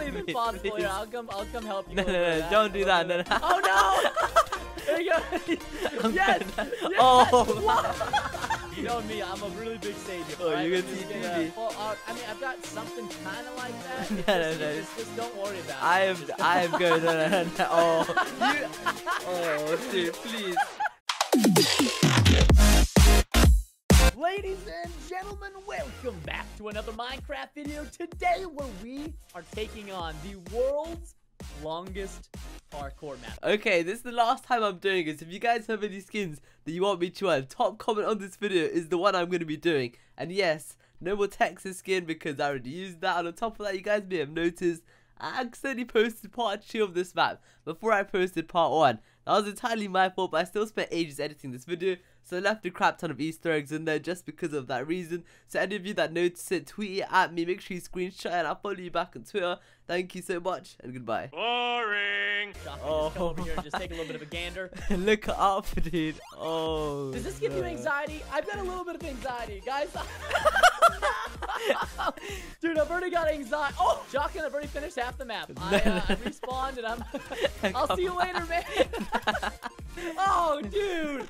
not even me, possible here. I'll come. I'll come help you. No, no, no, bit. don't do that, no, no. Oh no! there you go. I'm yes. yes. Oh. You know me. I'm a really big savior. Oh, alright? you're Let gonna me just TP get, uh, me. Well, uh, I mean, I've got something kind of like that. No, It's no, just, no, Just, just don't worry about it. I am. I am going. No, no, no, no. Oh, you, oh, dude, please. Ladies and gentlemen, welcome back to another Minecraft video. Today, where we are taking on the world's longest parkour map. Okay, this is the last time I'm doing this. If you guys have any skins that you want me to add, top comment on this video is the one I'm going to be doing. And yes, no more Texas skin because I already used that. And on top of that, you guys may have noticed I accidentally posted part 2 of this map before I posted part 1. That was entirely my fault, but I still spent ages editing this video, so I left a crap ton of Easter eggs in there just because of that reason. So any of you that notice it, tweet it at me, make sure you screenshot it, and I'll follow you back on Twitter. Thank you so much, and goodbye. Boring. Shotgun, Oh. just come over here and just take a little bit of a gander. Look up, dude. Oh. Does this give you oh, anxiety? I've got a little bit of anxiety, guys. Dude, I've already got anxiety. Oh, Shotgun, I've already finished half the map. I, uh, I respawned and I'm. I'll see you later, man. oh, dude,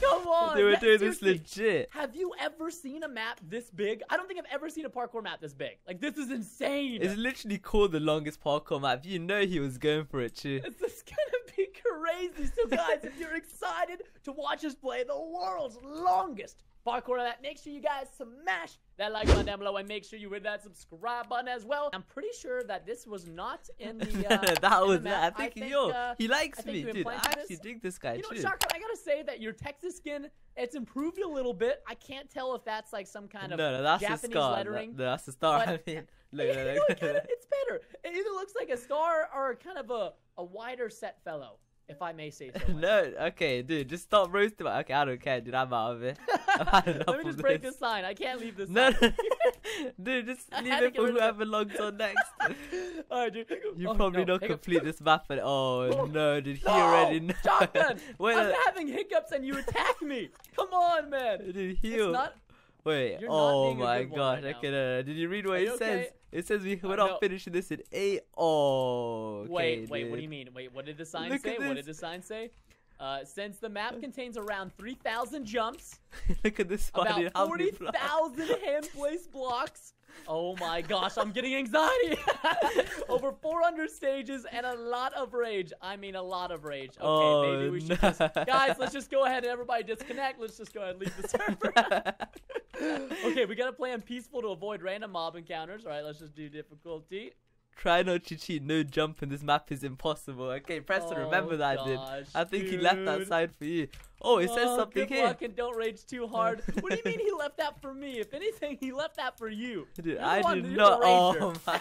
come on. They were That- doing this legit. Have you ever seen a map this big? I don't think I've ever seen a parkour map this big. Like this is insane. It's literally called the longest parkour map. You know he was going for it too. This is gonna be crazy. So, guys, if you're excited to watch us play the world's longest parkour map, make sure you guys smash that like button down below and make sure you hit that subscribe button as well. I'm pretty sure that this was not in the. Uh, that the was that. I think, I yo, uh, he likes me, you dude. I actually this. dig this guy You know. Shotgun, I gotta say that your Texas skin, it's improved a little bit. I can't tell if that's like some kind of no, no, that's Japanese a star. lettering. That- that's a star. I mean, look, you look, know, look. it kinda, it's better. It either looks like a star or kind of a, a wider set fellow, if I may say so. no, okay, dude, just stop roasting. my- Okay, I don't care, dude. I'm out of it. I've had enough Let me just break this. this sign. I can't leave this No, sign. dude, just leave it for rid of it. whoever logs on next. Alright, dude. You Oh, probably no, not hiccup. complete this map, and oh no, dude, he No! already know. Shotgun! Wait, I'm a- having hiccups and you attack me. Come on, man. dude, It's heal. not. Wait, You're oh my god. right okay, no, no, no. Did you read what Are it you says? It says we, we're Uh, not no. finishing this in eight. Oh, okay, wait, wait. What do you mean? Wait, what did the sign Look say? What did the sign say? Uh, since the map contains around 3,000 jumps, Look at this about dude, how many 40,000 hand placed blocks. Oh my gosh, I'm getting anxiety. Over 400 stages and a lot of rage. I mean, a lot of rage. Okay, Oh, maybe we should no. just. Guys, let's just go ahead and everybody disconnect. Let's just go ahead and leave the server. okay, we gotta play on peaceful to avoid random mob encounters. All right, let's just do difficulty. Try not to cheat. No jumping. This map is impossible. Okay, Preston, oh, remember Oh, that, dude. I think he left that dude. side for you. Oh, it says Oh, something good here. luck and don't rage too hard. What do you mean he left that for me? If anything, he left that for you. Dude, You're I did not. Oh my.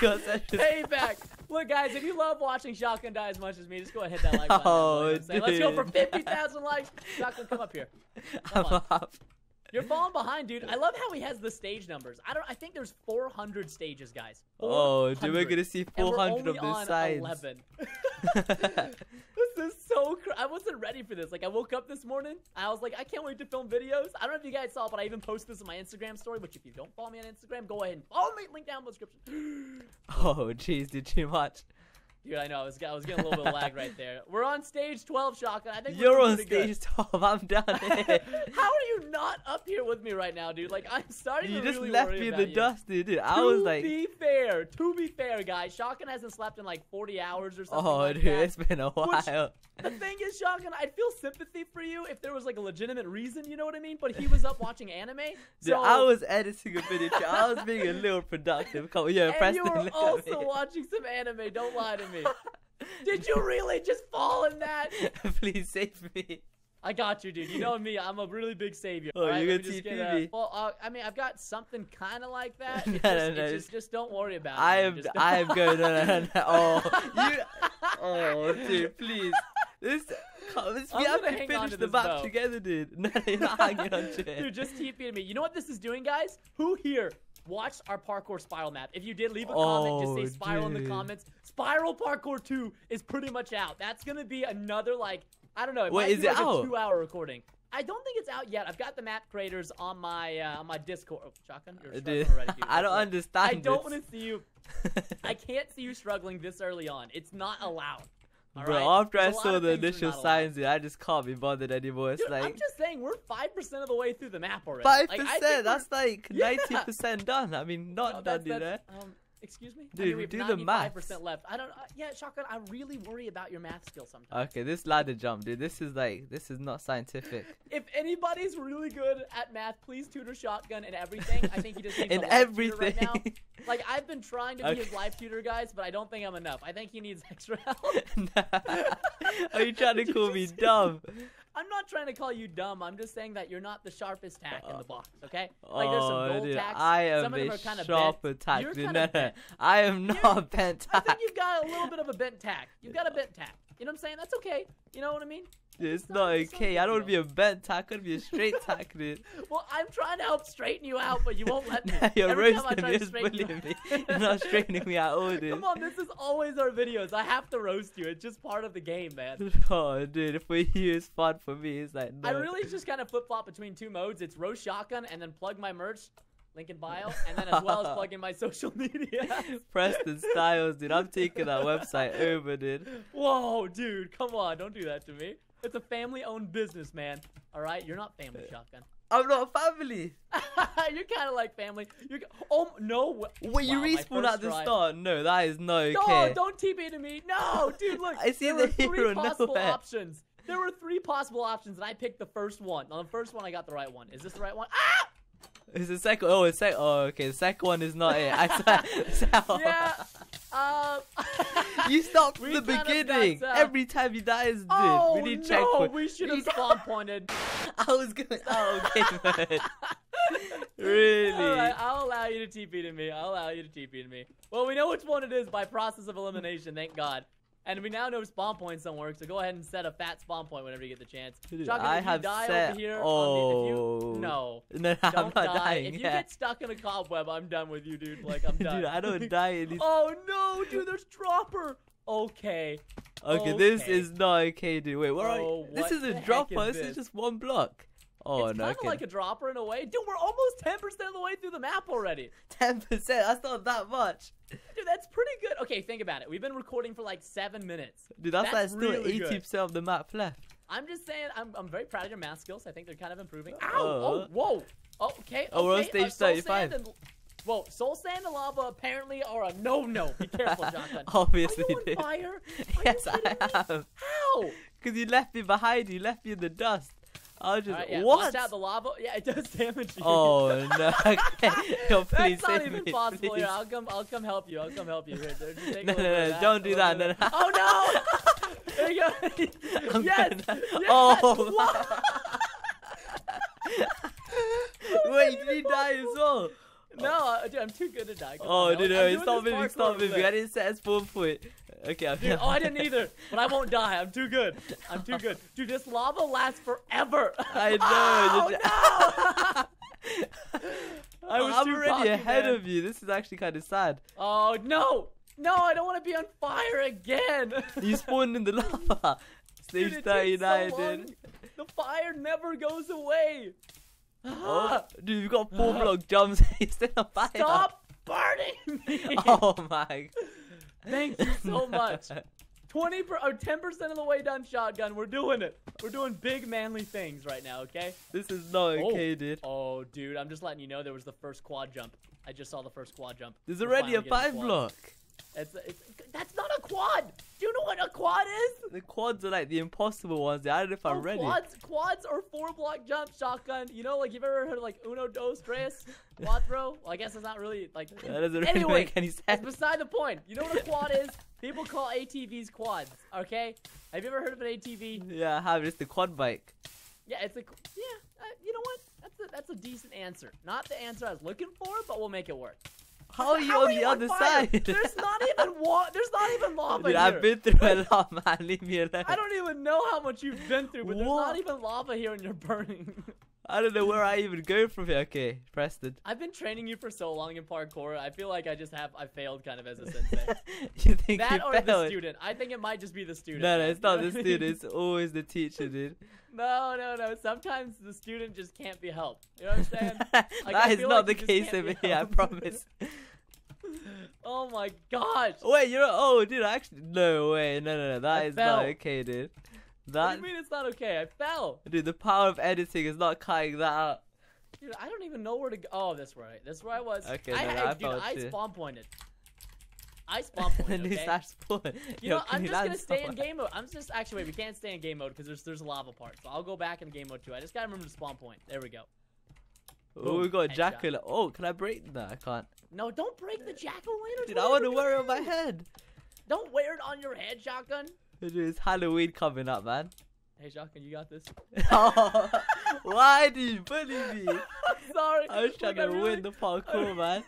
God, just- Payback. Look, guys, if you love watching Shotgun die as much as me, just go ahead and hit that like button. Oh. Let's go for 50,000 likes. Shotgun, come up here. I'm on. up. You're falling behind, dude. I love how he has the stage numbers. I don't. I think there's 400 stages, guys. Oh, dude, we're gonna see And we're 400 of those sides. 11. this is so cr- I wasn't ready for this. Like I woke up this morning, I was like, I can't wait to film videos. I don't know if you guys saw, but I even posted this on my Instagram story. Which if you don't follow me on Instagram, go ahead and follow me. Link down in the description. oh, jeez, did too much. Dude, I know I was, I was getting a little bit of lag right there. We're on stage 12, shotgun. I think we're You're on pretty good. stage top. I'm done. How are you not up here with me right now, dude? Like I'm starting you to really You just left me in the you. dust, dude. dude. I to was like, To be fair, to be fair, guys, Shotgun hasn't slept in like 40 hours or something. oh, like dude, that. it's been a Which- while. The thing is, Shotgun, I'd feel sympathy for you if there was like a legitimate reason, you know what I mean? But he was up watching anime. Dude, So, I was editing a video. I was being a little productive. Come on, yo, and Preston, you were also watching some anime. Don't lie to me. Did you really just fall in that? Please save me. I got you, dude. You know me. I'm a really big savior. Oh, Alright, you're me gonna TP get, uh, me. Well, uh, I mean, I've got something kind of like that. No, no, just, no, it's- just, just don't worry about it. I man. am, Just I am going. No, no, no, no. Oh, you. Oh, dude, please. This. come- this I'm we have gonna to finish the map together, dude. No, you're not hanging on to it. Dude, just TP me. You know what this is doing, guys? Who here watched our parkour spiral map? If you did, leave a comment. Just Oh, say spiral in the comments. Spiral parkour 2 is pretty much out. That's gonna be another like I don't know. It Wait, is it like out? a two-hour recording. I don't think it's out yet. I've got the map creators on my uh, on my Discord. Oh, shotgun, you're struggling Dude, already, dude. I don't understand. I don't want to see you. I can't see you struggling this early on. It's not allowed. All Bro, right? after I There's saw the initial signs, dude, I just can't be bothered anymore. It's Dude, I'm just saying we're five percent of the way through the map already. five Like, I percent. That's like Yeah. ninety percent done. I mean, not No, done, that's- you know. that's, Um, excuse me. I Dude, mean, we do the 95% left. I don't. Uh, yeah, shotgun. I really worry about your math skill sometimes. Okay, this ladder jump, dude. This is like this is not scientific. If anybody's really good at math, please tutor shotgun and everything. I think he just needs In everything. right now. Like I've been trying to be Okay. his life tutor, guys, but I don't think I'm enough. I think he needs extra help. Are you trying to Did call me just- dumb? I'm not trying to call you dumb. I'm just saying that you're not the sharpest tack in the uh, box. Okay? Like there's some oh, gold dude, tacks. I am some of them a are kind of sharp bent. attack. You're kinda No, no, bent. I am not bent I think you've got a little bit of a bent tack. You've got a bent tack. You know what I'm saying? That's okay. You know what I mean? It's not not- it's not a okay. I don't want to be a bent tack. I want to be a straight tack, dude. Well, I'm trying to help straighten you out, but you won't let me. You're Every roasting me, to just straighten you bullying me. You're not straightening me at all, dude. Come on, this is always our videos. I have to roast you. It's just part of the game, man. Oh, dude, for you it's fun. For me, it's like no. I really just kind of flip flop between two modes. It's roast shotgun and then plug my merch, link in bio, and then as well as plug in my social media. Preston Styles, dude. I'm taking that website over, dude. Whoa, dude, come on, don't do that to me. It's a family-owned business, man. All right, you're not family shotgun. I'm not family. you're kind of like family. You're oh no. Wait, you Wow, respawn at the try. start? No, that is No, okay. don't TP to me. No, dude, look. I see there the were three hero possible nowhere. options. There were three possible options, and I picked the first one. On the first one, I got the right one. Is this the right one? Ah! It's the second. Oh, it's sec- Oh, okay. The second one is not it. I swear. Yeah. Um. You start from the beginning. Every time you die is dude. Oh we need no! checkpoint. We should have spawn pointed. I was gonna. Oh, okay, man. Really? All right, I'll allow you to TP to me. I'll allow you to TP to me. Well, we know which one it is by process of elimination. Thank God. And we now know spawn points don't work, so go ahead and set a fat spawn point whenever you get the chance. Dude, Shotgun, I have set- over here, Oh. on the, if you, oh. no, No, I'm not die. dying if you get stuck in a cobweb, I'm done with you, dude. Like I'm done. Dude, I don't die in these. oh no, dude, there's dropper. Okay. okay, this is not okay, dude. Wait, where are Oh, you? This is a dropper. is This this? is just one block. Oh it's no, kind of okay. like a dropper in a way. Dude, we're almost 10% of the way through the map already. Ten percent. That's not that much. Dude, that's pretty. Okay, think about it. We've been recording for like seven minutes. Dude, that's, That's like still really eighty good. percent of the map left. I'm just saying, I'm, I'm very proud of your math skills. I think they're kind of improving. Ow! Uh. oh, whoa! Oh, okay. Oh, we're on stage uh, soul 35. Sand and, whoa, soul sand and lava apparently are a no-no. Be careful, Jonathan. Obviously, are you on fire? Are yes, you I kidding me? How? Cause you left me behind. You left me in the dust. I was just Alright, yeah, what? Watch out, the lava. Yeah, it does damage you. Oh no! Okay. Yo, please That's not even me, possible. please. Here, I'll come. I'll come help you. I'll come help you. Here, just No, no, no, don't do that, no, no. Oh no! there you go. I'm yes. gonna- yes. Oh. Wait, did you die as well? No, dude, I'm too good to die. Oh, dude, I'm no, doing stop moving, stop moving. I didn't set a spawn point. Okay, okay. Dude, oh, I didn't either, but I won't die. I'm too good. I'm too good. Dude, this lava lasts forever. I know. Oh, no! I was I'm already cocky, ahead man. of you. This is actually kind of sad. Oh no! No, I don't want to be on fire again. You spawned in the lava. Dude, Stage takes 39, so dude. The fire never goes away. Oh, dude, you got four block jumps. You're still on fire. Stop burning me. Oh my. Thank you so much. 20 per, or 10% of the way done shotgun. We're doing it. We're doing big manly things right now, okay? This is not Oh. okay, dude. Oh, dude, I'm just letting you know there was the first quad jump. I just saw the first quad jump. There's We're already a five block. It's, it's, that's not a quad. Do you know what a quad is? The quads are like the impossible ones. I don't know if I'm Oh, ready. Quads, quads are four block jump shotgun. You know, like you've ever heard of like uno dos tres cuatro? Well, I guess it's not really like. That doesn't really Anyway, make any sense. It's beside the point. You know what a quad is? People call ATVs quads. Okay? Have you ever heard of an ATV? Yeah, I have. It's the quad bike. Yeah, it's a. Yeah. Uh, you know what? That's a that's a decent answer. Not the answer I was looking for, but we'll make it work. How are you How on the other fire? side? There's not even wa- There's not even lava Dude, here. I've been through a lot, man. Leave me alone. I don't even know how much you've been through, but there's not even lava here and you're burning. I don't know where I even go from here. Okay, Preston. I've been training you for so long in parkour. I feel like I just have I failed kind of as a sensei. you think that you or the student. I think it might just be the student. No, no, it's not the know what I mean? student. It's always the teacher, dude. No, no, no. Sometimes the student just can't be helped. You know what I'm saying? that I is not like the case over here. I promise. oh my gosh. Wait, you're oh, dude. Actually no way. No, no, no. That I is fell. not okay, dude. What do you mean it's not okay? I fell. dude, the power of editing is not cutting that out. Dude, I don't even know where to go. Oh, that's right. That's where I was. Okay, I, no, I, I dude, I spawn pointed. I spawn pointed. Okay? spawn. You Yo, know, I'm you just gonna stay in game mode. I'm just actually wait. We can't stay in game mode because there's there's a lava part. So I'll go back in game mode too. I just gotta remember to spawn point. There we go. Oh, we got a jackal. Oh, can I break that? I can't. No, don't break the jack o' lantern. Dude, I want to wear it on my head. Don't wear it on your head, shotgun. Dude, it's Halloween coming up, man. Hey, shotgun, you got this. oh, why do you bully me? Sorry. I was trying Look, to really- win the parkour, man.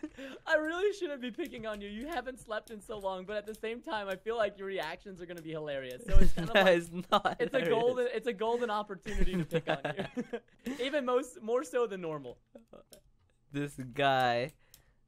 I really shouldn't be picking on you. You haven't slept in so long, but at the same time, I feel like your reactions are gonna be hilarious. So it's kind of no, like it's not. it's a golden it's a golden opportunity to pick on you. Even most more so than normal. This guy.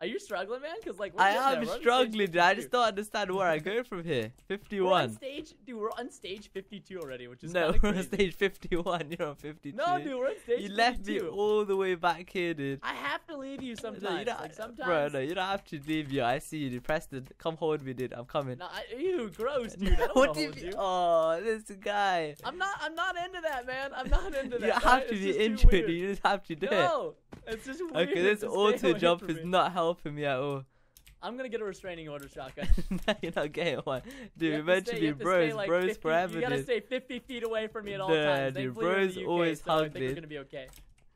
Are you struggling, man? Because like I am struggling. dude. I just don't understand where I go from here. Fifty-one. We're on 51. stage, dude. We're on stage 52 already, which is No, we're on stage 51. You're on 52. No, dude, we're on stage You left me all the way back here, dude. I have to leave you No, sometimes. you don't, like sometimes. Bro, no, you don't have to leave you. I see you, dude. Preston, come hold me, dude. I'm coming. No, I, ew, gross, dude. What do you you. Oh, this guy. I'm not. I'm not into that, man. I'm not into that. alright? have to be into it. You just have to do it. It's just weird. Okay, this auto jump is not helping me at all. I'm gonna get a restraining order, shotgun. no, you're not getting one. Dude, have we're to meant to stay- be you have to bros. stay, like, bros 50 forever, You gotta dude. stay 50 feet away from me at all Nah, times. dude, Thankfully, we're in bros UK, always so I think we're gonna be okay.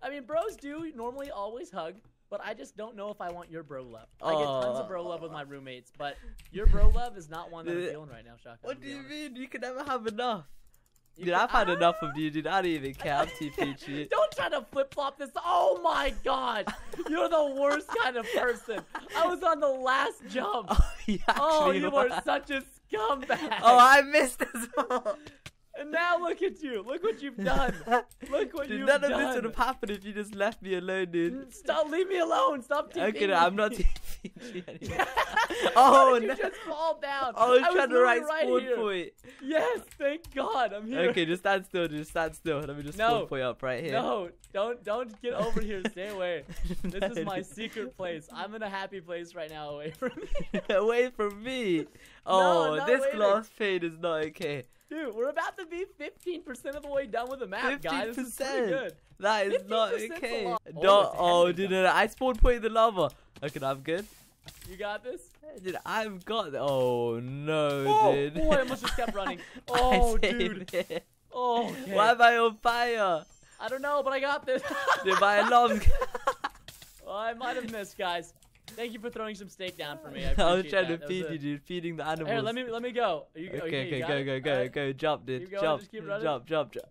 I mean, bros do normally always hug, but I just don't know if I want your bro love. I get tons of bro love with my roommates, but your bro love is not one that I'm feeling right now, shotgun. What do you honest. mean? You can never have enough. Dude, I've had enough Ah! of you, dude. I don't even care. I'm too peachy. Don't try to flip flop this. Oh my god, you're the worst kind of person. I was on the last jump. Oh, you Oh, you were. are such a scumbag. Oh, I missed as well. And now look at you. Look what you've done. Look what Dude, you've none done. of this would have happened if you just left me alone, dude. Stop. Leave me alone. Stop TPing Okay, no, I'm not teaching anymore. Oh, you no. just fall down? I was trying to write right spawn here. point. Yes, thank God, I'm here. Okay, just stand still, just stand still. Let me just No. spawn point up right here. No, don't don't get over here. Stay away. This is my secret place. I'm in a happy place right now, away from me. Away from me. Oh, not this glass pane is not okay. Dude, we're about to be 15% of the way done with the map, guys. This is pretty 15%. good. That is not 15% okay. Don't, Oh, oh, dude, no, no, I spawned point in the lava. Okay, I'm good. You got this? Dude, I've got. Oh no, Oh, dude. boy, I almost just kept running. Oh, dude. it. Oh, okay. Why am I on fire? I don't know, but I got this. Dude, my alarm. well, I might have missed, guys. Thank you for throwing some steak down for me. I, I was trying that. to That feed a- you, dude. Feeding the animals. Here, let me let me go. Are you, Okay, okay, okay, go, go, go, Alright. go. Jump, dude. Keep going, jump, just keep running. jump, jump, jump.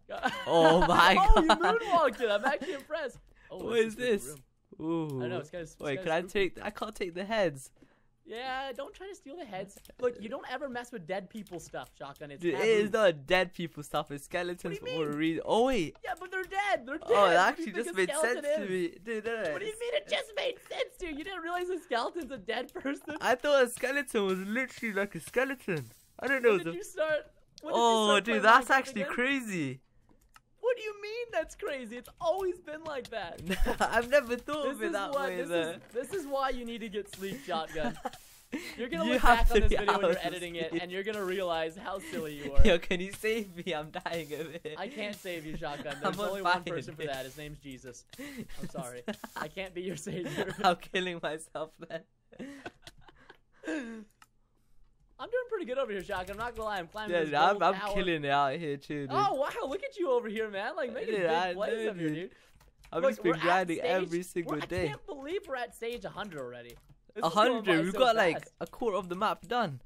Oh my god. oh, you moonwalked it. I'm actually impressed. Oh, What is a this? room. Ooh. I know it's kind of. Wait, can I take? I can't take the heads. Yeah, don't try to steal the heads. Look, you don't ever mess with dead people stuff, shotgun. It's Dude, it taboo. is not dead people stuff. It's skeletons What do for a reason. Oh wait. Yeah, but they're dead. They're dead. Oh, it What do you actually just made sense skeleton to me. Dude, What do you mean? It just made sense to you. You didn't realize a skeleton's a dead person. I thought a skeleton was literally like a skeleton. I don't know. When did was you start? you Oh, start dude, that's actually again? crazy. What do you mean that's crazy? It's always been like that. I've never thought This of it that what way this though. is. This is why you need to get sleep, shotgun. You're gonna You look back on this video when you're editing it, and you're gonna realize how silly you are. Yo, can you save me? I'm dying of it. I can't save you, shotgun. I'm There's on only one person for that. His name's Jesus. I'm sorry. I can't be your savior. I'm killing myself then. I'm doing pretty good over here, shotgun. I'm not gonna lie. I'm climbing Yeah, this dude, I'm, I'm tower. killing it out here too, dude. Oh wow! Look at you over here, man. Like making Dude, big I plays know, over here, dude. dude. I've Look, just been grinding stage- every single we're- I can't believe we're at stage 100 already. This A is going by hundred. We've so got like a quarter of the map done.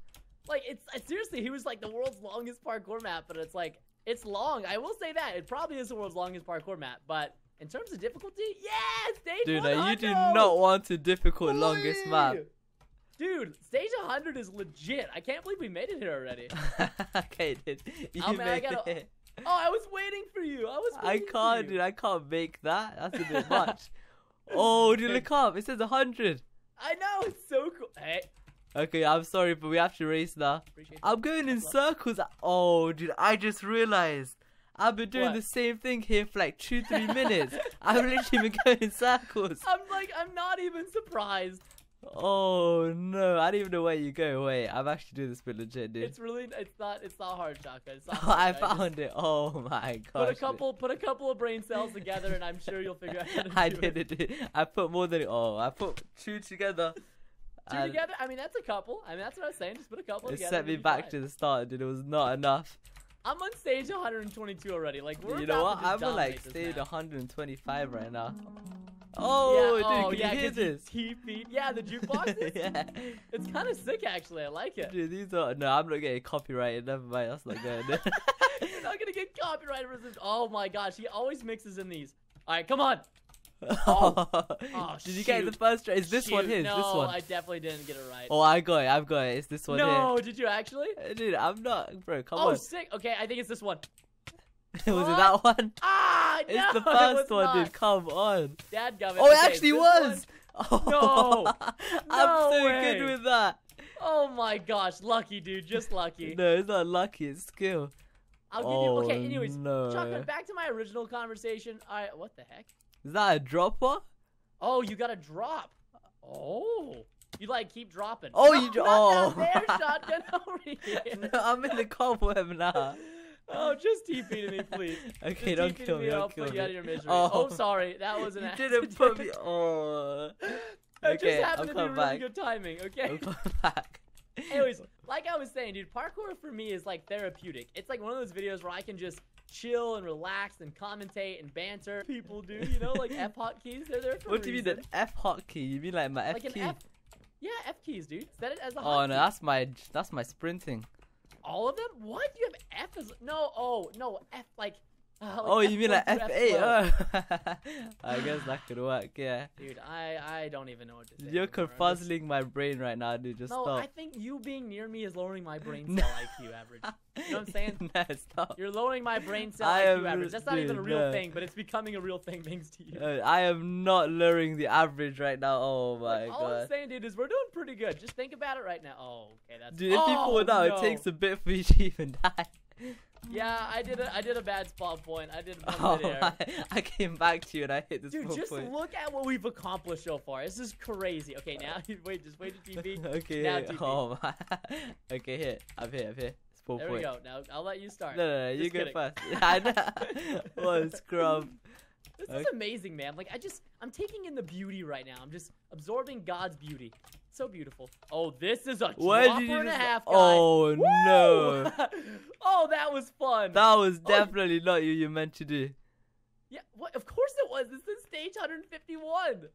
Like it's uh, seriously, he was like the world's longest parkour map, but it's like it's long. I will say that it probably is the world's longest parkour map, but in terms of difficulty, yeah, stage Dude, 100. now you do not want a difficult longest map. Dude, stage 100 is legit. I can't believe we made it here already. okay, dude. You Oh, man, I gotta- it. Oh, I was waiting for you. I was. I waiting for can't, dude. I can't make that. That's a bit much. oh, dude, look up. It says 100. I know it's so cool. Hey, Okay, I'm sorry, but we have to race now. I'm going in circles. Oh, dude, I just realized. I've been doing What? the same thing here for like two, three minutes. I've literally been going in circles. I'm like, I'm not even surprised. Oh no, I don't even know where you go. Wait, I'm actually doing this bit legit, dude. It's really, it's not, it's not hard, shotgun. It's not hard. I found it. Oh my god! Put a couple, put a couple of brain cells together, and I'm sure you'll figure out how to I do did it. it. I put more than it. oh, I put two together. Two and together. I mean, that's a couple. I mean, that's what I was saying. Just put a couple It together. set and me back fine. to the start, dude. It was not enough. I'm on stage 122 already. Like we're you know what? about to just I'm on like stage 125 right now. Oh, yeah, oh, dude, yeah, can you hear this? TP. Yeah, the jukebox. yeah. It's kind of sick, actually. I like it. Dude, these are no. I'm not getting copyrighted. Never mind. That's not good. You're not gonna get copyright resist. Oh my gosh, he always mixes in these. All right, come on. oh, Oh, Did you get the first try? Is this one his? No, this one. I definitely didn't get it right. Oh, I got it. I've got it. It's this one no, did you actually? Dude, I'm not, bro. Come oh, on. sick. Okay, I think it's this one. was it that one? Ah, no, It's the it first was one, not. dude. Come on. Dadgummit. Oh, it Okay, actually was. one- No. I'm so way. good with that. Oh my gosh, lucky dude, just lucky. No, it's not lucky. It's skill. I'll give oh, you. Okay, anyways, no. Chocolate. Back to my original conversation. I what the heck? Is that a dropper? Oh, you got a drop. Oh, you like keep dropping. Oh, No, you dro- oh. there, shotgun over here. No, I'm in the cobweb now. Oh, just TP to me, please. Okay, Just don't TP kill me. I'll Don't kill put me. you out of your misery. Oh. Oh, sorry, that was an You accident. didn't put me. Oh. That Okay, just happened I'll to be really back. good timing. Okay. I'll come back. Anyways, like I was saying, dude, parkour for me is like therapeutic. It's like one of those videos where I can just chill and relax and commentate and banter. People do, you know, like F hotkeys. They're there for What do you mean an F hotkey? You mean like my F Like an key? F. Yeah, F keys, dude. Set it as a Oh no, that's my that's my sprinting. All of them? What? You have F as no? Oh no, F like. Uh, like oh, you mean like F1 F eight? F12. Oh. I guess that could work. Yeah. Dude, I I don't even know what to say. You're. Confuzzling my brain right now, dude. Just No, stop. I think you being near me is lowering my brain cell IQ average. You know what I'm saying? no, stop. You're lowering my brain cell I IQ am- average. That's not even a real no. thing, but it's becoming a real thing thanks to you. Uh, I am not lowering the average right now. Oh my Like, all I'm saying, dude, is we're doing pretty good. Just think about it right now. Oh, okay, that's. Dude, if you fall down, no. it takes a bit for you to even die. Yeah, I did a I did a bad spawn point. I did one Oh. I, I came back to you and I hit this Dude, just point. look at what we've accomplished so far. This is crazy. Okay, now wait, just wait to TP. okay. Now TP. Oh my. okay, here. I'm here. I'm here. Four There we point. go. Now I'll let you start. No, no, no. You go first. Yeah, I know. what a scrub. This is amazing, man. Like I just, I'm taking in the beauty right now. I'm just absorbing God's beauty. So beautiful. Oh, this is a Why dropper and a half, guy. oh Woo! no. oh, that was fun. That was Oh, definitely not you. You meant to do. yeah, what? Of course it was. This is stage 151.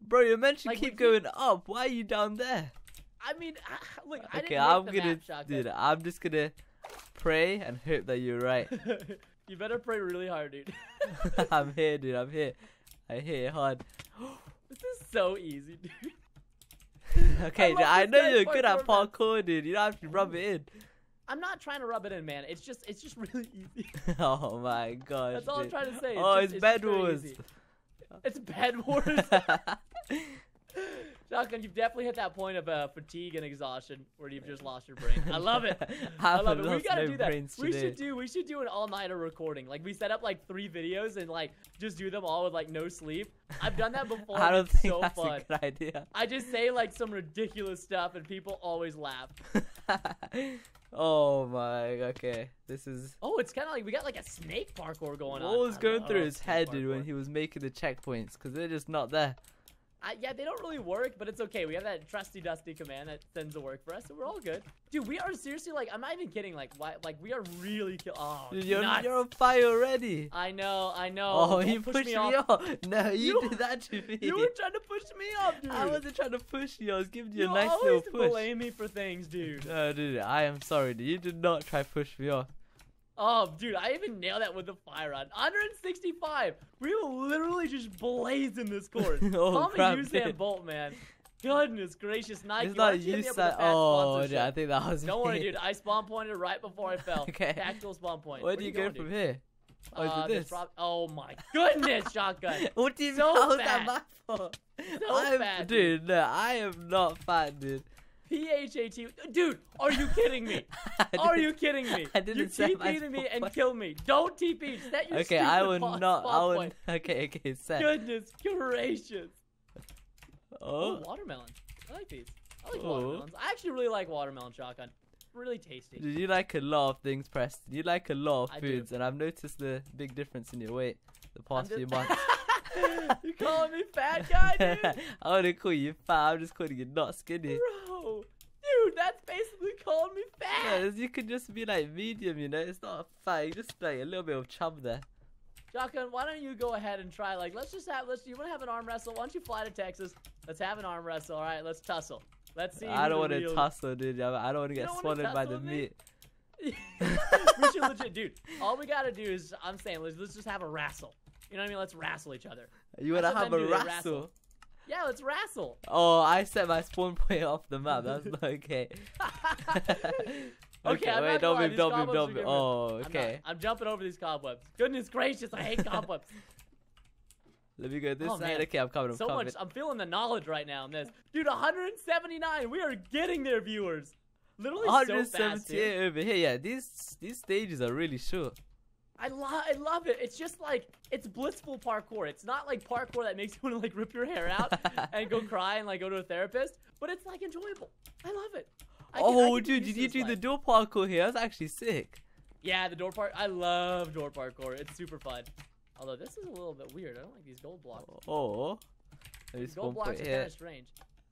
Bro, you meant to Like, keep going up. Why are you down there? I mean, I, look, I okay, I'm gonna dude. I'm just gonna pray and hope that you're right. you better pray really hard, dude. I'm here, dude. I'm here. I hit it hard. this is so easy, dude. Okay, dude, I know you're good at parkour, dude. You don't have to rub it in. I'm not trying to rub it in, man. It's just, it's just really easy. oh my gosh. That's all I'm trying to say. It's Oh, just, it's just Bed Wars. It's bed wars. Shotgun, you've definitely hit that point of uh, fatigue and exhaustion where you've just lost your brain. I love it. I love it. We gotta do that. We should do. We should do an all-nighter recording. Like we set up like three videos and like just do them all with like no sleep. I've done that before. I don't it's think so that's fun. a good idea. I just say like some ridiculous stuff and people always laugh. oh my. Okay, this is. Oh, it's kind of like we got like a snake parkour going on. What was I going through his head, dude, when he was making the checkpoints? Because they're just not there. I, yeah, they don't really work, but it's okay. We have that trusty dusty command that sends the work for us, so we're all good. Dude, we are seriously like, I'm not even kidding. Like, why? Like, we are really kill. Oh, you're, nuts. you're on fire already. I know, I know. Oh, Don't you push pushed me off. No, you, You- did that to me. You were trying to push me off, dude. I wasn't trying to push you. I was giving you You a nice little always push. blame me for things, dude. No, dude, I am sorry. Dude. You did not try to push me off. Oh, dude, I even nailed that with the fire rod. 165. We were literally just blazing this course. Oh, Call crap, me Usain dude. Bolt, man. Goodness gracious, Nike. it's not you hit me you up with a said. Oh, dude, I think that was. Don't worry, dude. I spawn pointed right before I fell. Okay. Tactical spawn point. Where Where do you going, go from dude? here? Oh, Uh, this? prob- oh my goodness, shotgun. What do you So is fat. that my fault? So I'm, fat, dude. No, I am not fat, dude. P H A T. Dude, are you kidding me? Are you kidding me? I didn't you my TP'd me and point. killed me. Don't TP. Set your Okay, I will not. I will. point. Okay, okay, set. Goodness gracious. Oh, Oh, watermelon. I like these. I like Oh. watermelons. I actually really like watermelon shotgun. Really tasty. Did you like a lot of things, Preston? You like a lot of I do. foods, and I've noticed the big difference in your weight the past few months. you calling me fat guy, dude? I want to call you fat. I'm just calling you not skinny. Bro, dude, that's basically calling me fat. Yeah, you could just be like medium, you know. It's not fat. You just like a little bit of chub there. Shotgun, why don't you go ahead and try? Like, let's just have. Let's. You want to have an arm wrestle? Why don't you fly to Texas? Let's have an arm wrestle. All right, let's tussle. Let's see. I don't want to tussle, dude. I don't want to get swallowed by the me? meat. we should legit, dude. All we gotta do is, I'm saying, let's, let's just have a wrestle. You know what I mean? Let's wrestle each other. You want to have a wrestle? Yeah, let's wrestle. Oh, I set my spawn point off the map. That's not okay. Okay, I'm wait, don't move, don't move, don't move. Oh, I'm not. okay. I'm jumping over these cobwebs. Goodness gracious, I hate cobwebs. Let me go this Oh, side. man. Okay, I'm coming. I'm so coming. much. I'm feeling the knowledge right now in this. Dude, 179. We are getting there, viewers. Literally so fast. over here. Yeah, these these stages are really short. I love, I love it. It's just like it's blissful parkour. It's not like parkour that makes you want to like rip your hair out and go cry and like go to a therapist. But it's like enjoyable. I love it. I can- oh, dude, did you do the door parkour here? That's actually sick. Yeah, the door part. I love door parkour. It's super fun. Although this is a little bit weird. I don't like these gold blocks. Oh, oh. let These gold blocks are kind of strange.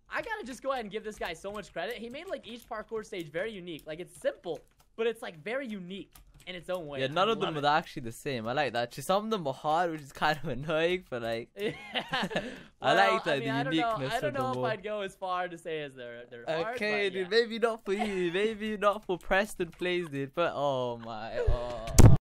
I gotta just go ahead and give this guy so much credit. He made like each parkour stage very unique. Like it's simple, but it's like very unique in its own way. Yeah, I none of them are actually the same. I like that. Some of them are hard, which is kind of annoying, but like, it. I like Well, the mean, I don't know, uniqueness I don't know if. I'd go as far to say as they're they're hard. okay, but dude, maybe not for you, maybe not for Preston Plays, dude, but oh my, oh.